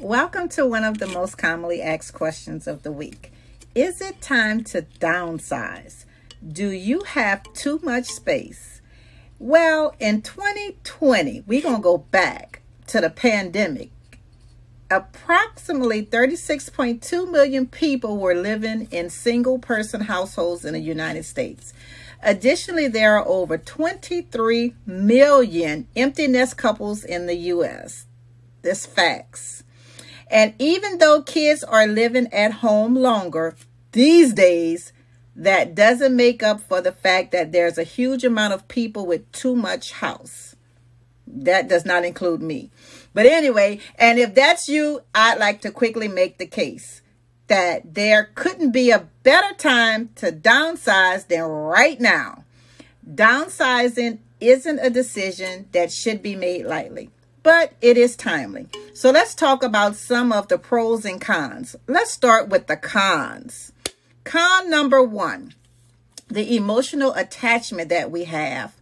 Welcome to one of the most commonly asked questions of the week. Is it time to downsize? Do you have too much space? Well, in 2020, we're going to go back to the pandemic. Approximately 36.2 million people were living in single person households in the United States. Additionally, there are over 23 million empty nest couples in the U.S. This facts. And even though kids are living at home longer these days, that doesn't make up for the fact that there's a huge amount of people with too much house. That does not include me. But anyway, and if that's you, I'd like to quickly make the case that there couldn't be a better time to downsize than right now. Downsizing isn't a decision that should be made lightly but it is timely. So let's talk about some of the pros and cons. Let's start with the cons. Con number one, the emotional attachment that we have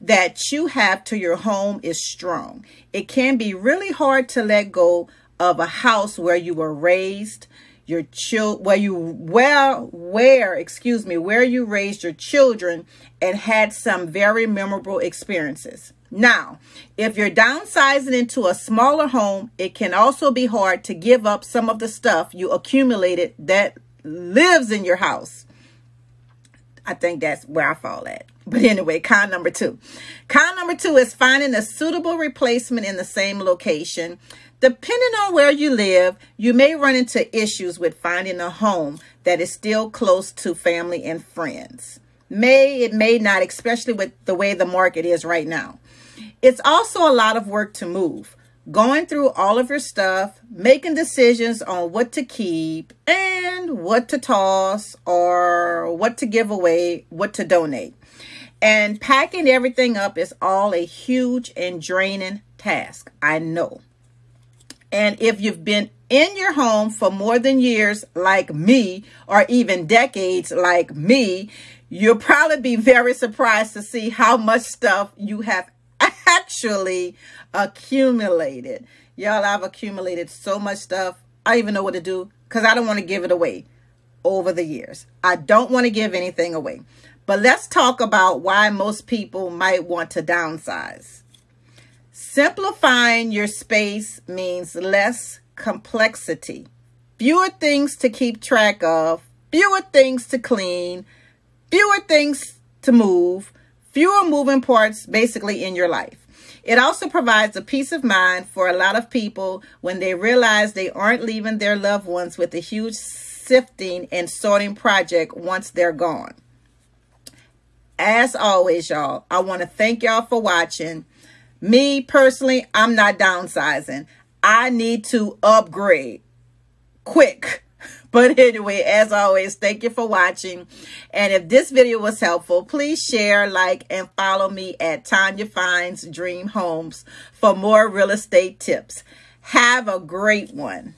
that you have to your home is strong. It can be really hard to let go of a house where you were raised, your child where you where where excuse me where you raised your children and had some very memorable experiences now if you're downsizing into a smaller home it can also be hard to give up some of the stuff you accumulated that lives in your house. I think that's where i fall at. But anyway con number two. Con number two is finding a suitable replacement in the same location. Depending on where you live, you may run into issues with finding a home that is still close to family and friends. May, it may not, especially with the way the market is right now. It's also a lot of work to move. Going through all of your stuff, making decisions on what to keep and what to toss or what to give away, what to donate. And packing everything up is all a huge and draining task. I know. And if you've been in your home for more than years, like me, or even decades, like me, you'll probably be very surprised to see how much stuff you have actually accumulated. Y'all, I've accumulated so much stuff. I even know what to do because I don't want to give it away over the years. I don't want to give anything away. But let's talk about why most people might want to downsize. Simplifying your space means less complexity, fewer things to keep track of, fewer things to clean, fewer things to move, fewer moving parts basically in your life. It also provides a peace of mind for a lot of people when they realize they aren't leaving their loved ones with a huge sifting and sorting project once they're gone. As always, y'all, I want to thank y'all for watching. Me personally, I'm not downsizing. I need to upgrade quick. But anyway, as always, thank you for watching. And if this video was helpful, please share, like, and follow me at Tanya Finds Dream Homes for more real estate tips. Have a great one.